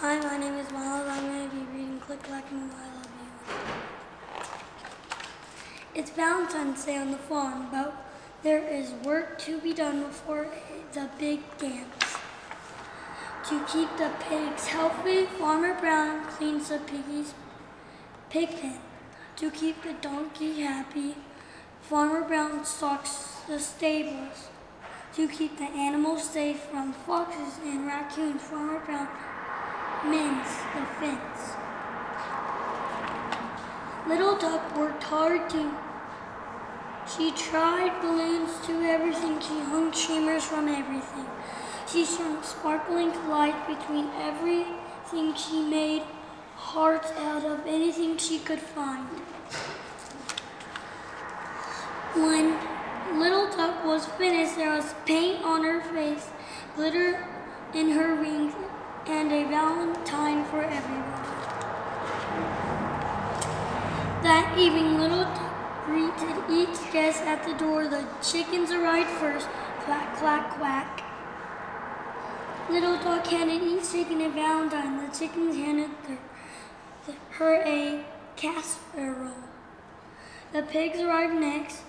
Hi, my name is Miles. I'm going to be reading Click Clack Moo, I Love You. It's Valentine's Day on the farm, but there is work to be done before the big dance. To keep the pigs healthy, Farmer Brown cleans the piggy's pig pen. To keep the donkey happy, Farmer Brown stocks the stables. To keep the animals safe from foxes and raccoons, Farmer Brown the fence. Little Duck worked hard to. She tried balloons to everything. She hung streamers from everything. She strung sparkling lights between everything. She made hearts out of anything she could find. When Little Duck was finished, there was paint on her face, glitter in her rings, and a valentine for everyone. That evening, Little greeted each guest at the door. The chickens arrived first, quack, quack, quack. Little Duck handed each chicken a valentine. The chickens handed the, the, her a casserole. The pigs arrived next.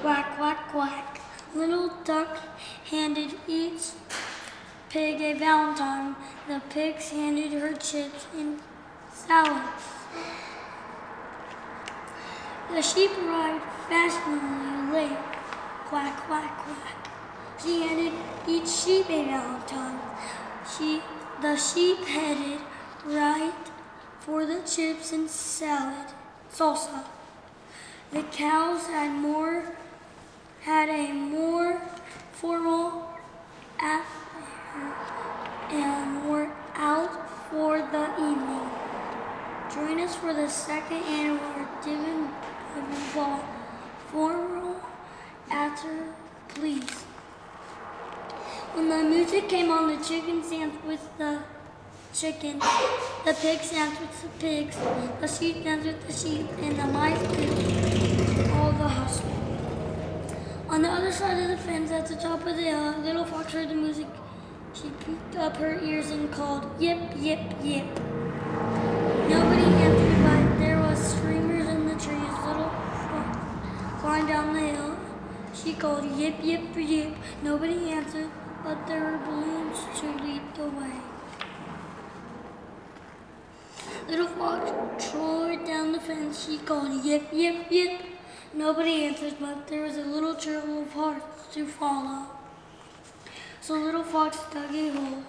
Quack, quack, quack. Little Duck handed each pig a valentine. The pigs handed her chips and salads. The sheep arrived fashionably late. Quack, quack, quack. She handed each sheep a valentine. She, the sheep headed right for the chips and salad, salsa. The cows had more had a more formal affair for the second annual Divin Ball formal after please. When the music came on, the chicken danced with the chicken, the pigs danced with the pigs, the sheep danced with the sheep, and the mice did all the hustle. On the other side of the fence, at the top of the hill, little fox heard the music. She peeked up her ears and called, yip, yip, yip. Nobody climbed down the hill. She called, yip, yip, yip. Nobody answered, but there were balloons to lead the way. Little fox trod down the fence. She called, yip, yip, yip. Nobody answered, but there was a little trail of hearts to follow. So Little Fox dug a hole.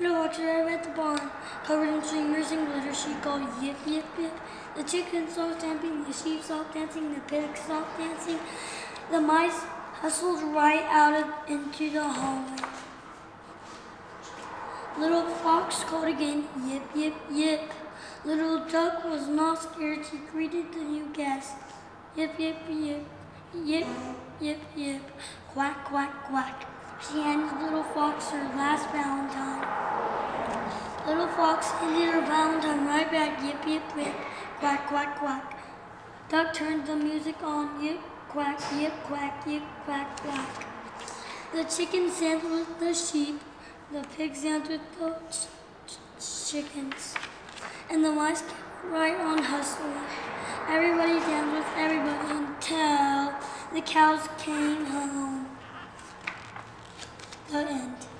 Little Fox arrived at the barn, covered in streamers and glitter. She called, yip, yip, yip. The chickens stopped stamping, the sheep stopped dancing, the pigs stopped dancing. The mice hustled right out of, into the hallway. Little Fox called again, yip, yip, yip. Little Duck was not scared. She greeted the new guest. Yip, yip, yip, yip, yip, yip. Quack, quack, quack. She handed Little Fox her last valentine. Fox handed her valentine right back. Yip, yip, yip. Quack, quack, quack. Duck turned the music on. Yip, quack, yip, quack, yip, quack, quack. The chicken danced with the sheep. The pigs danced with the ch ch chickens and the mice right on hustling. Everybody danced with everybody until the cows came home. The end.